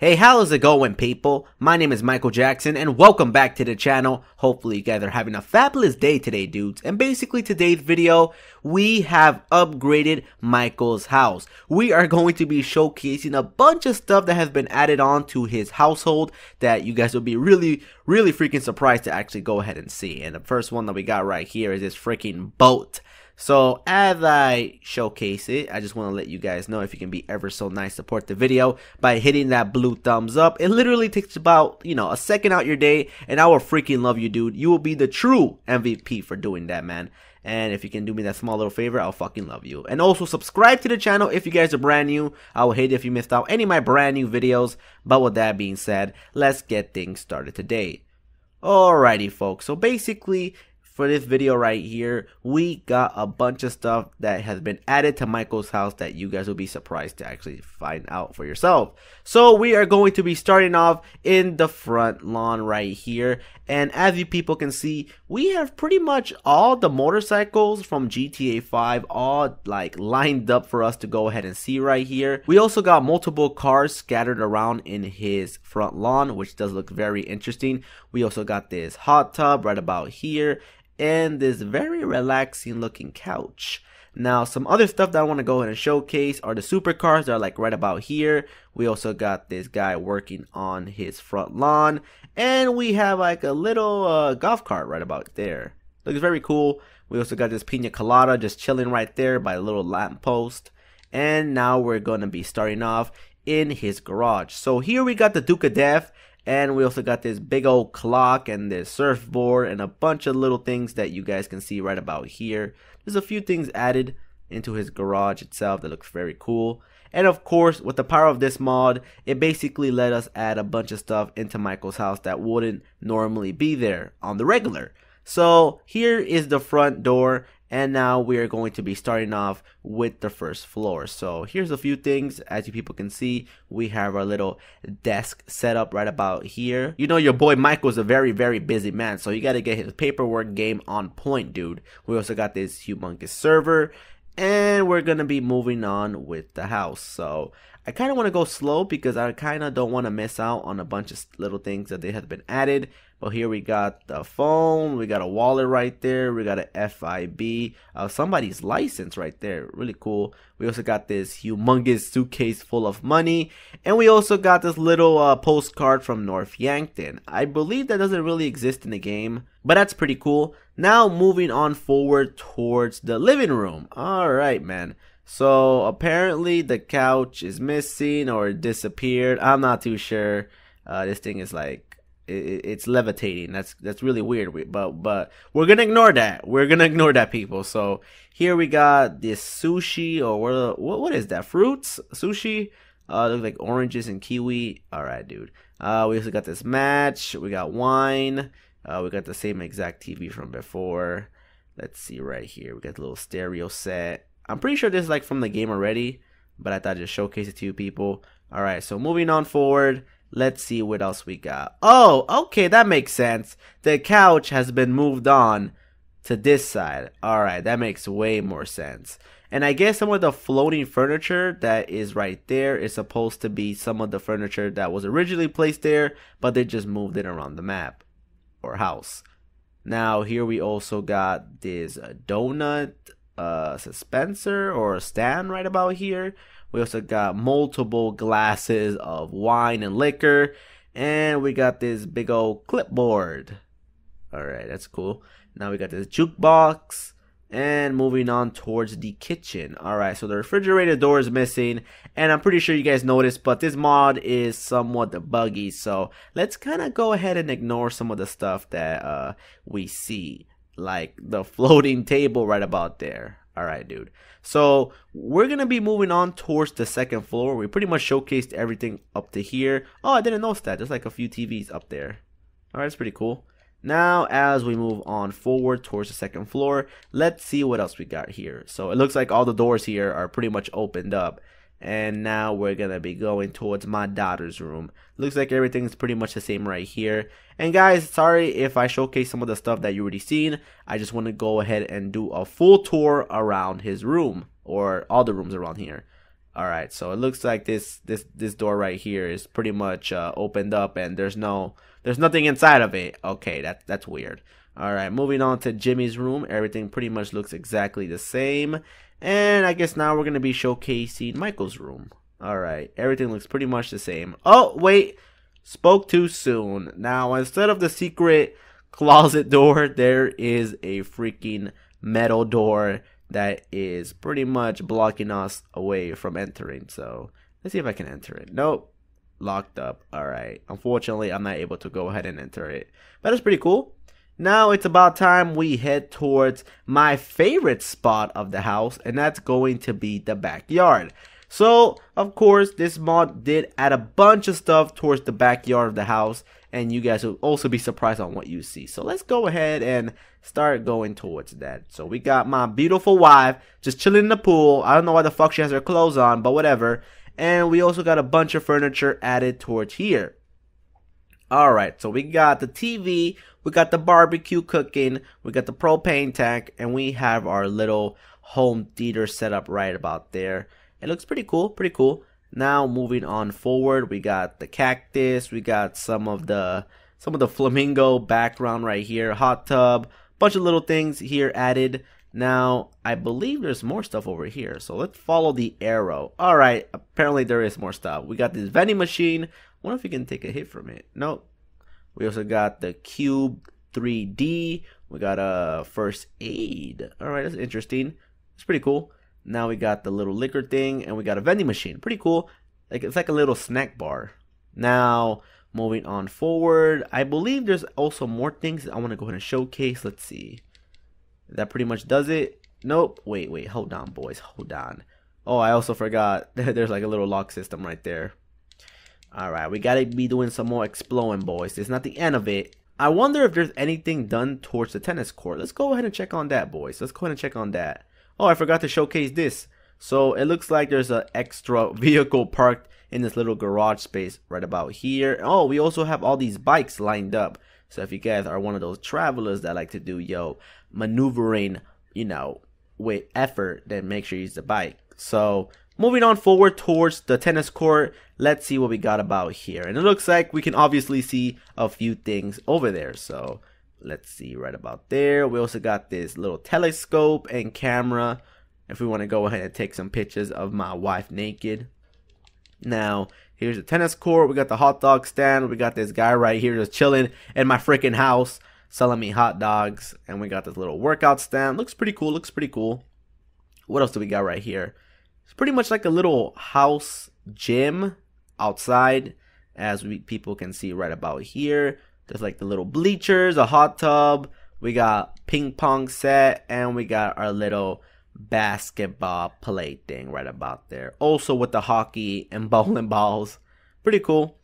Hey, how's it going, people? My name is Michael Jackson, and welcome back to the channel. Hopefully, you guys are having a fabulous day today, dudes. And basically, today's video, we have upgraded Michael's house. We are going to be showcasing a bunch of stuff that has been added on to his household that you guys will be really, really freaking surprised to actually go ahead and see. And the first one that we got right here is this freaking boat. So as I showcase it, I just want to let you guys know if you can be ever so nice, support the video by hitting that blue thumbs up. It literally takes about, you know, a second out your day and I will freaking love you, dude. You will be the true MVP for doing that, man. And if you can do me that small little favor, I'll fucking love you. And also subscribe to the channel if you guys are brand new. I will hate if you missed out any of my brand new videos. But with that being said, let's get things started today. Alrighty folks, so basically for this video right here, we got a bunch of stuff that has been added to Michael's house that you guys will be surprised to actually find out for yourself. So we are going to be starting off in the front lawn right here. And as you people can see, we have pretty much all the motorcycles from GTA 5 all like lined up for us to go ahead and see right here. We also got multiple cars scattered around in his front lawn, which does look very interesting. We also got this hot tub right about here and this very relaxing looking couch. Now, some other stuff that I want to go ahead and showcase are the supercars that are like right about here. We also got this guy working on his front lawn. And we have like a little uh, golf cart right about there. Looks very cool. We also got this pina colada just chilling right there by a little lamppost. And now we're going to be starting off in his garage. So here we got the Duke O'Death and we also got this big old clock and this surfboard and a bunch of little things that you guys can see right about here. There's a few things added into his garage itself that looks very cool. And of course, with the power of this mod, it basically let us add a bunch of stuff into Michael's house that wouldn't normally be there on the regular. So here is the front door and now we are going to be starting off with the first floor. So here's a few things. As you people can see, we have our little desk set up right about here. You know your boy Michael's a very, very busy man. So you got to get his paperwork game on point, dude. We also got this humongous server. And we're going to be moving on with the house. So I kind of want to go slow because I kind of don't want to miss out on a bunch of little things that they have been added. But here we got the phone, we got a wallet right there, we got a FIB, uh, somebody's license right there, really cool. We also got this humongous suitcase full of money, and we also got this little uh, postcard from North Yankton. I believe that doesn't really exist in the game, but that's pretty cool. Now moving on forward towards the living room. Alright man, so apparently the couch is missing or disappeared, I'm not too sure. Uh, this thing is like it, it's levitating. That's that's really weird. But but we're gonna ignore that. We're gonna ignore that, people. So here we got this sushi or what what, is that? Fruits sushi. Uh, looks like oranges and kiwi. All right, dude. Uh, we also got this match. We got wine. Uh, we got the same exact TV from before. Let's see right here. We got the little stereo set. I'm pretty sure this is like from the game already, but I thought I'd just showcase it to you people. All right, so moving on forward. Let's see what else we got. Oh, okay, that makes sense. The couch has been moved on to this side. Alright, that makes way more sense. And I guess some of the floating furniture that is right there is supposed to be some of the furniture that was originally placed there, but they just moved it around the map or house. Now, here we also got this donut uh, dispenser or a stand right about here we also got multiple glasses of wine and liquor. And we got this big old clipboard. Alright, that's cool. Now we got this jukebox. And moving on towards the kitchen. Alright, so the refrigerator door is missing. And I'm pretty sure you guys noticed, but this mod is somewhat buggy. So let's kind of go ahead and ignore some of the stuff that uh, we see. Like the floating table right about there. All right, dude. So we're gonna be moving on towards the second floor. We pretty much showcased everything up to here. Oh, I didn't notice that. There's like a few TVs up there. All right, that's pretty cool. Now, as we move on forward towards the second floor, let's see what else we got here. So it looks like all the doors here are pretty much opened up. And now we're gonna be going towards my daughter's room. Looks like everything's pretty much the same right here. And guys, sorry if I showcase some of the stuff that you already seen. I just want to go ahead and do a full tour around his room or all the rooms around here. All right, so it looks like this this this door right here is pretty much uh, opened up, and there's no there's nothing inside of it. Okay, that that's weird. All right, moving on to Jimmy's room. Everything pretty much looks exactly the same, and I guess now we're gonna be showcasing Michael's room. All right, everything looks pretty much the same. Oh wait, spoke too soon. Now instead of the secret closet door, there is a freaking metal door that is pretty much blocking us away from entering. So let's see if I can enter it. Nope. Locked up. Alright. Unfortunately, I'm not able to go ahead and enter it. But it's pretty cool. Now it's about time we head towards my favorite spot of the house, and that's going to be the backyard. So, of course, this mod did add a bunch of stuff towards the backyard of the house, and you guys will also be surprised on what you see. So let's go ahead and start going towards that. So we got my beautiful wife just chilling in the pool. I don't know why the fuck she has her clothes on, but whatever. And we also got a bunch of furniture added towards here. Alright, so we got the TV, we got the barbecue cooking, we got the propane tank, and we have our little home theater set up right about there. It looks pretty cool, pretty cool. Now moving on forward, we got the cactus, we got some of the some of the flamingo background right here, hot tub, bunch of little things here added. Now, I believe there's more stuff over here, so let's follow the arrow. Alright, apparently there is more stuff. We got this vending machine. wonder if we can take a hit from it. Nope. We also got the Cube 3D. We got a first aid. Alright, that's interesting. It's pretty cool. Now we got the little liquor thing, and we got a vending machine. Pretty cool. Like it's like a little snack bar. Now moving on forward, I believe there's also more things I want to go ahead and showcase. Let's see. That pretty much does it. Nope. Wait, wait. Hold on, boys. Hold on. Oh, I also forgot. there's like a little lock system right there. Alright, we gotta be doing some more exploring, boys. It's not the end of it. I wonder if there's anything done towards the tennis court. Let's go ahead and check on that, boys. Let's go ahead and check on that. Oh, I forgot to showcase this. So it looks like there's an extra vehicle parked in this little garage space right about here. Oh, we also have all these bikes lined up. So if you guys are one of those travelers that like to do, yo, maneuvering, you know, with effort, then make sure you use the bike. So moving on forward towards the tennis court, let's see what we got about here. And it looks like we can obviously see a few things over there. So let's see right about there we also got this little telescope and camera if we want to go ahead and take some pictures of my wife naked now here's the tennis court. We got the hot dog stand. We got this guy right here just chilling in my freaking house selling me hot dogs. And we got this little workout stand. Looks pretty cool. Looks pretty cool. What else do we got right here? It's pretty much like a little house gym outside as we people can see right about here. There's like the little bleachers, a hot tub. We got ping pong set, and we got our little basketball play thing right about there. Also with the hockey and bowling balls. Pretty cool.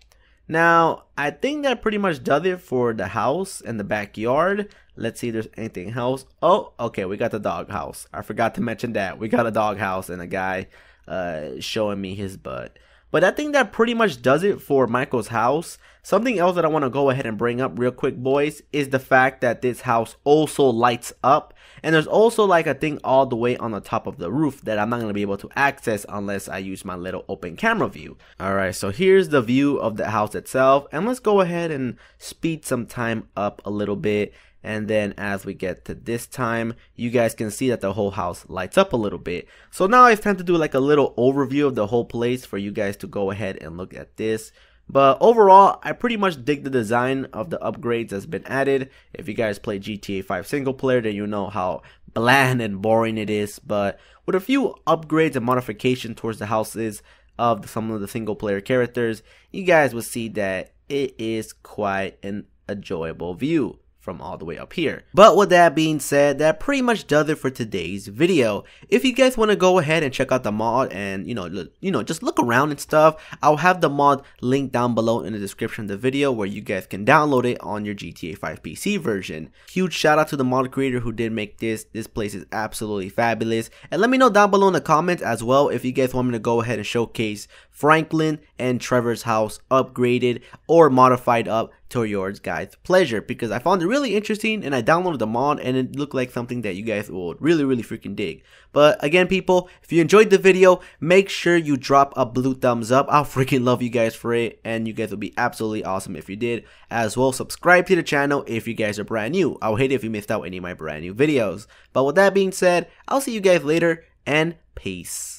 Now, I think that pretty much does it for the house and the backyard. Let's see if there's anything else. Oh, okay, we got the dog house. I forgot to mention that. We got a dog house and a guy uh, showing me his butt. But I think that pretty much does it for Michael's house. Something else that I want to go ahead and bring up real quick, boys, is the fact that this house also lights up. And there's also like a thing all the way on the top of the roof that I'm not going to be able to access unless I use my little open camera view. Alright, so here's the view of the house itself. And let's go ahead and speed some time up a little bit and then as we get to this time you guys can see that the whole house lights up a little bit so now it's time to do like a little overview of the whole place for you guys to go ahead and look at this but overall, I pretty much dig the design of the upgrades that's been added. If you guys play GTA 5 single player, then you know how bland and boring it is. But with a few upgrades and modification towards the houses of some of the single player characters, you guys will see that it is quite an enjoyable view from all the way up here. But with that being said, that pretty much does it for today's video. If you guys want to go ahead and check out the mod and you know, you know, just look around and stuff, I'll have the mod linked down below in the description of the video where you guys can download it on your GTA 5 PC version. Huge shout out to the mod creator who did make this. This place is absolutely fabulous. And let me know down below in the comments as well if you guys want me to go ahead and showcase Franklin and Trevor's house upgraded or modified up to your guys' pleasure because I found it really interesting and I downloaded the mod and it looked like something that you guys would really really freaking dig. But again people, if you enjoyed the video, make sure you drop a blue thumbs up. I'll freaking love you guys for it and you guys will be absolutely awesome if you did. As well, subscribe to the channel if you guys are brand new. I'll hate it if you missed out any of my brand new videos. But with that being said, I'll see you guys later and peace.